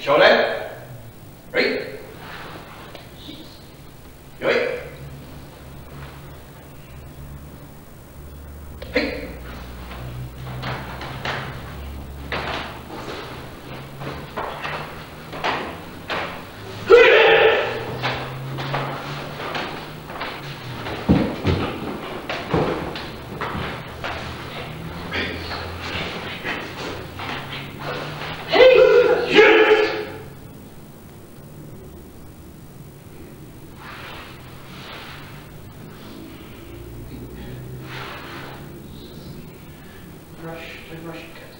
shoulder. Right. Right. Hey. Wnosi, wnosi